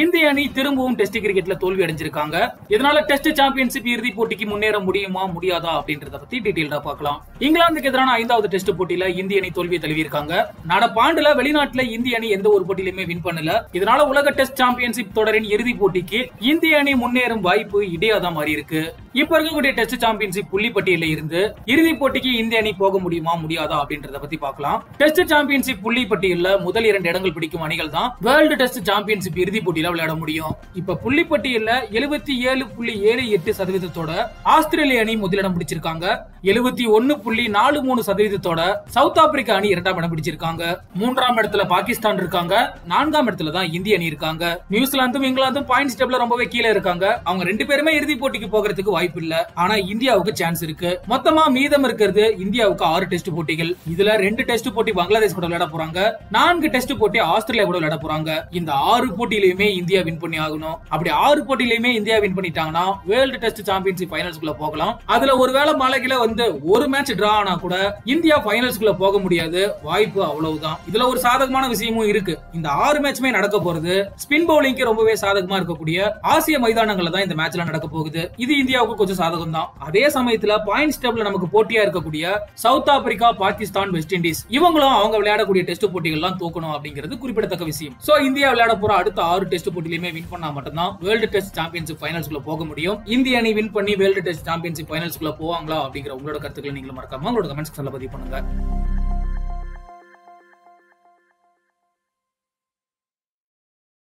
இந்திய அணி திரும்பவும் டெஸ்ட் கிரிக்கெட்ல தோல்வி அடைஞ்சிருக்காங்க. இதனால டெஸ்ட் சாம்பியன்ஷிப் இறுதி போட்டிக்கு முன்னேற முடியுமா முடியாதா அப்படின்றத பத்தி டீட்டெயில்டா பார்க்கலாம். இங்கிலாந்துக்கு எதிரான ஐந்தாவது டெஸ்ட் போட்டியில இந்திய அணி தோல்வியை தழுவியிருக்காங்க. நடப்பாண்டுல வெளிநாட்டுல இந்திய அணி எந்த ஒரு போட்டியிலுமே வின் பண்ணல. இதனால உலக டெஸ்ட் சாம்பியன்ஷிப் தொடரின் இறுதி போட்டிக்கு இந்திய அணி முன்னேறும் வாய்ப்பு இடையாதான் மாறி இருக்கு. இப்ப இருக்கக்கூடிய டெஸ்ட் சாம்பியன்ஷிப் புள்ளி பட்டியல இருந்து இறுதி போட்டிக்கு இந்திய அணி போக முடியுமா முடியாதா அப்படின்றத பத்தி பார்க்கலாம். டெஸ்ட் சாம்பியன்ஷிப் புள்ளி முதல் இரண்டு இடங்கள் பிடிக்கும் அணிகள் தான் வேர்ல்டு டெஸ்ட் சாம்பியன்ஷிப் இறுதி போட்டி போட்டியில விளையாட முடியும். இப்ப புள்ளி பட்டியல்ல எழுபத்தி ஏழு புள்ளி ஏழு எட்டு சதவீதத்தோட ஆஸ்திரேலிய அணி முதலிடம் பிடிச்சிருக்காங்க. எழுபத்தி ஒன்னு புள்ளி நாலு மூணு சதவீதத்தோட சவுத் ஆப்பிரிக்கா அணி இரண்டாம் இடம் பிடிச்சிருக்காங்க. மூன்றாம் இடத்துல பாகிஸ்தான் இருக்காங்க. நான்காம் இடத்துல தான் இந்திய அணி இருக்காங்க. நியூசிலாந்தும் இங்கிலாந்தும் பாயிண்ட்ஸ் டேபிள்ல ரொம்பவே கீழே இருக்காங்க. அவங்க ரெண்டு பேருமே இறுதிப் போட்டிக்கு போகிறதுக்கு வாய்ப்பு இல்ல. ஆனா இந்தியாவுக்கு சான்ஸ் இருக்கு. மொத்தமா மீதம் இருக்கிறது இந்தியாவுக்கு ஆறு டெஸ்ட் போட்டிகள். இதுல ரெண்டு டெஸ்ட் போட்டி பங்களாதேஷ் கூட விளையாட போறாங்க. நான்கு டெஸ்ட் போட்டி ஆஸ்திரேலியா கூட விளையாட போறாங்க. இந்த ஆறு போட்டியிலுமே இந்தியா வின் பண்ணி ஆகணும். அப்படி ஆறு போட்டியிலுமே இந்தியா வின் பண்ணிட்டாங்கன்னா வேர்ல்டு டெஸ்ட் சாம்பியன்ஷிப் ஃபைனல்ஸ்குள்ள போகலாம். அதுல ஒருவேளை மலைகில வந்து ஒரு மேட்ச் டிரா ஆனா கூட இந்தியா ஃபைனல்ஸ்குள்ள போக முடியாது. வாய்ப்பு அவ்வளவுதான். இதுல ஒரு சாதகமான விஷயமும் இருக்கு. இந்த ஆறு மேட்ச்மே நடக்க போறது ஸ்பின் பவுலிங்க்கு ரொம்பவே சாதகமா இருக்கக்கூடிய ஆசிய மைதானங்கள்ல தான் இந்த மேட்ச்ல நடக்க போகுது. இது இந்தியாவுக்கு கொஞ்சம் சாதகம் தான் அதே சமயத்துல பாயிண்ட்ஸ் டேபிள் நமக்கு போட்டியா இருக்கக்கூடிய South Africa Pakistan West Indies இவங்களும் அவங்க விளையாடக்கூடிய டெஸ்ட் போட்டிகள்லாம் தூக்கணும் அப்படிங்கிறது குறிப்பிடத்தக்க விஷயம். சோ இந்தியா விளையாட போற அடுத்த ஆறு டெஸ்ட் போட்டியிலுமே வின் பண்ணா மட்டும்தான் வேர்ல்டு டெஸ்ட் சாம்பியன்ஷிப் ஃபைனல்ஸ்குள்ள போக முடியும். இந்திய அணி வின் பண்ணி வேர்ல்டு டெஸ்ட் சாம்பியன்ஷிப் ஃபைனல்ஸ்குள்ள போவாங்களா அப்படிங்கிற உங்களோட கருத்துக்களை நீங்களும் மறக்காம உங்களோட கமெண்ட்ஸ் பதிவு பண்ணுங்க.